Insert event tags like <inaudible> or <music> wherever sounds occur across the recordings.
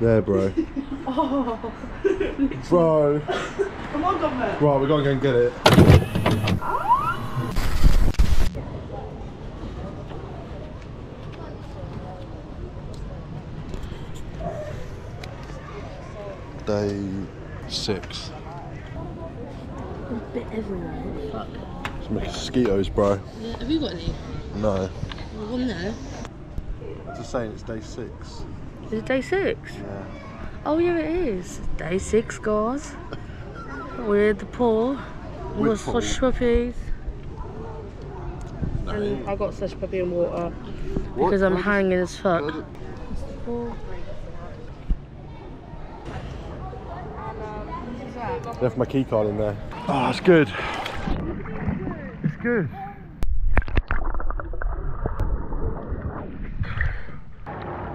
There, bro. Oh, <laughs> Bro. come on, Governor. Right, we gotta go and get it. Day six. A bit everywhere. Fuck. Some mosquitoes, bro. Yeah, have you got any? No. One there. Just saying it's day six. Is it day six? Yeah. Oh yeah, it is. Day six, guys. We're at the pool. We got With pool. slush puppies. And I got slush puppy and water because I'm hanging as fuck. Left my key card in there. Oh, it's good. It's good.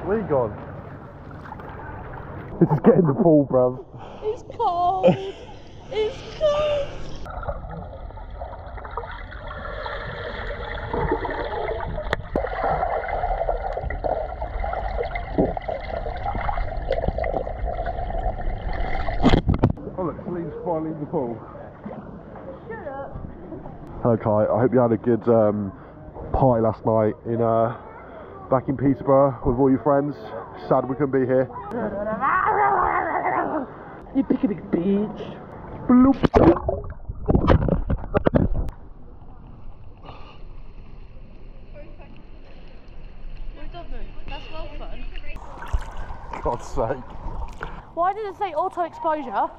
Where you gone? This is getting the pool, bruv. It's cold. it's cold. Oh look, Celine's finally in the pool. Shut up. Okay, I hope you had a good um, party last night in uh, back in Peterborough with all your friends. Sad we couldn't be here. You pick a big well fun. God's sake. Why did it say auto exposure?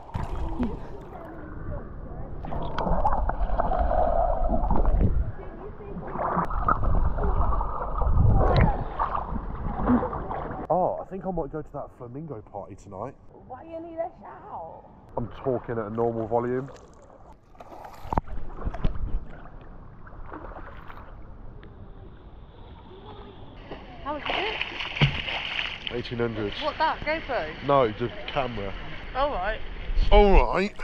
Oh, I think I might go to that flamingo party tonight. Why you need a shout? I'm talking at a normal volume. How much is it? 1800s. What that? GoPro? No, just camera. Alright. Alright.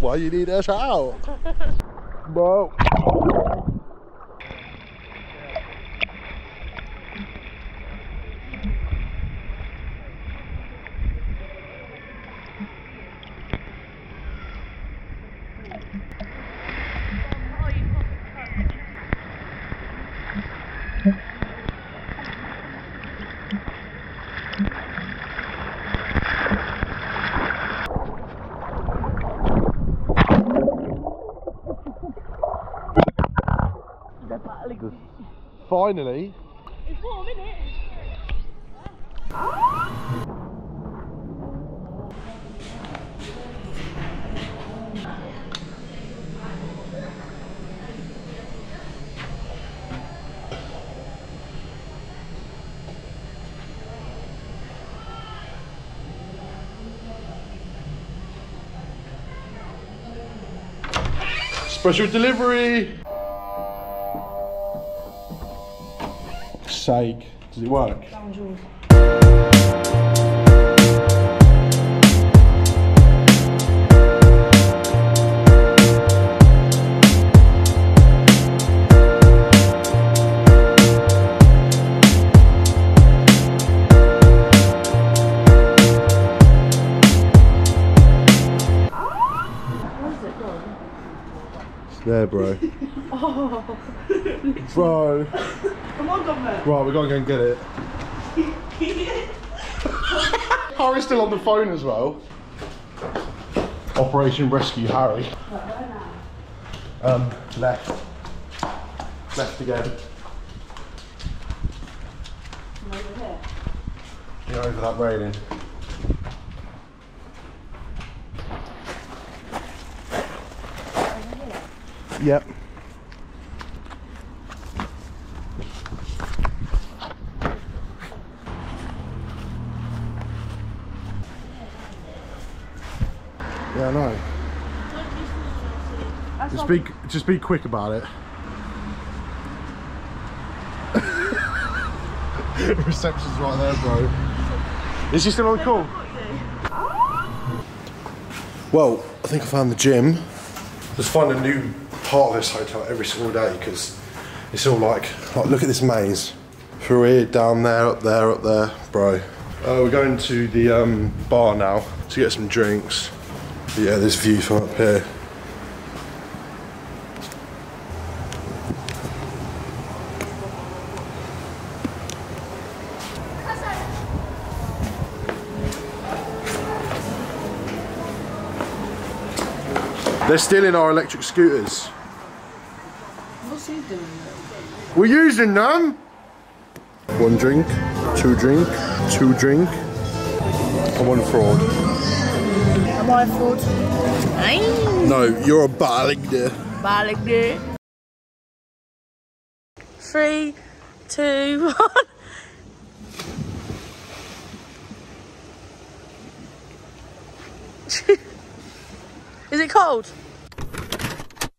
Why you need us out? Bro. Finally. It's warm, isn't it? Special delivery. Does it work? It's there, bro. <laughs> Bro. Come on, Governor. Right, we gotta go and get it. Harry's still on the phone as well. Operation Rescue Harry. Um, left. Left again. You're over that railing. Yep. Yeah, I know. Just be, just be quick about it. <laughs> Reception's right there, bro. Is she still on the call? Well, I think I found the gym. Let's find a new part of this hotel every single day because it's all like, like, look at this maze. Through here, down there, up there, up there, bro. Uh, we're going to the um, bar now to get some drinks. But yeah, this view from up here. They're stealing our electric scooters. What's he doing? We're using them. One drink, two drink, two drink, and one fraud. Am I fraud? Ay, No, you're a balik dia. Three, two, <laughs> one. <laughs> Is it cold?